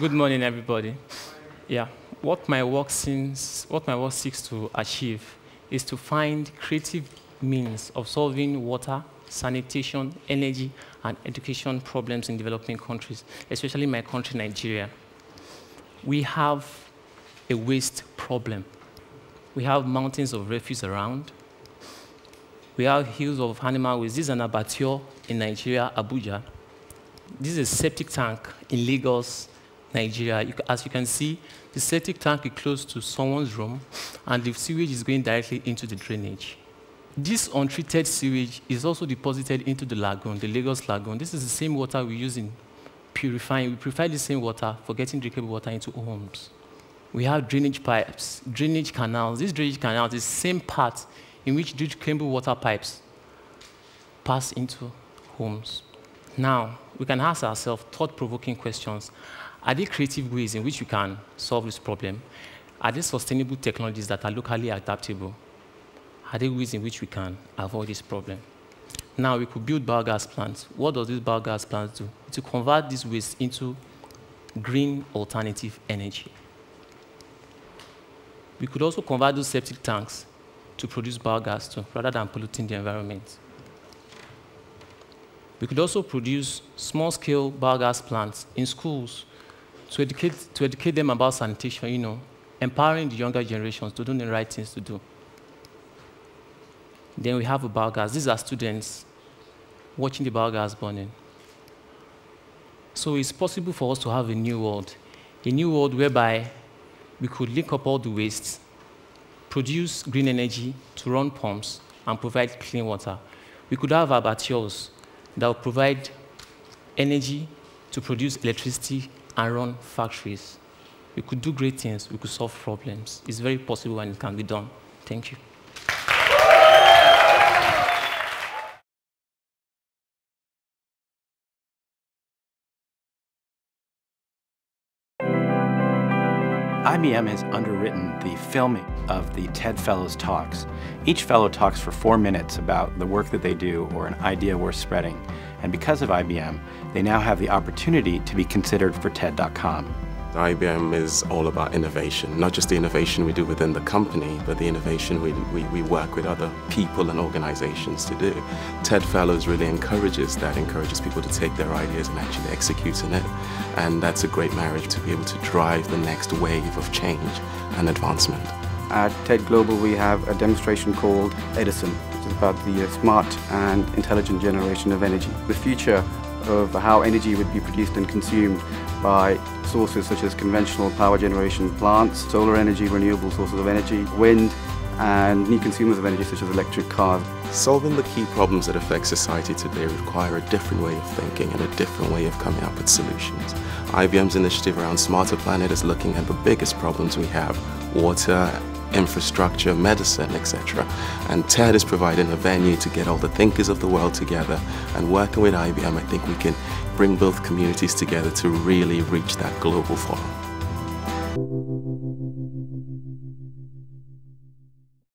Good morning, everybody. Yeah, what my work seems, what my work seeks to achieve is to find creative means of solving water, sanitation, energy, and education problems in developing countries, especially my country, Nigeria. We have a waste problem. We have mountains of refuse around. We have hills of animal waste. This is an abattoir in Nigeria, Abuja. This is a septic tank in Lagos, Nigeria. You, as you can see, the septic tank is close to someone's room, and the sewage is going directly into the drainage. This untreated sewage is also deposited into the lagoon, the Lagos Lagoon. This is the same water we use in purifying. We purify the same water for getting drinkable water into homes. We have drainage pipes, drainage canals. These drainage canals is the same part in which drinkable water pipes pass into homes. Now, we can ask ourselves thought-provoking questions. Are there creative ways in which we can solve this problem? Are there sustainable technologies that are locally adaptable? Are there ways in which we can avoid this problem? Now, we could build biogas plants. What does this biogas plants do? To convert this waste into green alternative energy. We could also convert those septic tanks to produce biogas too, rather than polluting the environment. We could also produce small-scale biogas plants in schools to educate, to educate them about sanitation, you know, empowering the younger generations to do the right things to do. Then we have a biogas. These are students watching the biogas burning. So it's possible for us to have a new world, a new world whereby we could link up all the wastes, produce green energy to run pumps, and provide clean water. We could have abattoirs that would provide energy to produce electricity and run factories. We could do great things. We could solve problems. It's very possible and it can be done. Thank you. IBM has underwritten the filming of the TED Fellows Talks. Each fellow talks for four minutes about the work that they do or an idea worth spreading. And because of IBM, they now have the opportunity to be considered for TED.com. IBM is all about innovation, not just the innovation we do within the company, but the innovation we, we, we, work with other people and organizations to do. TED Fellows really encourages that, encourages people to take their ideas and actually execute on it. And that's a great marriage to be able to drive the next wave of change and advancement. At TED Global, we have a demonstration called Edison, which is about the smart and intelligent generation of energy. The future of how energy would be produced and consumed by sources such as conventional power generation plants, solar energy, renewable sources of energy, wind, and new consumers of energy such as electric cars. Solving the key problems that affect society today require a different way of thinking and a different way of coming up with solutions. IBM's initiative around Smarter Planet is looking at the biggest problems we have, water, infrastructure, medicine, etc. And TED is providing a venue to get all the thinkers of the world together and working with IBM, I think we can bring both communities together to really reach that global forum.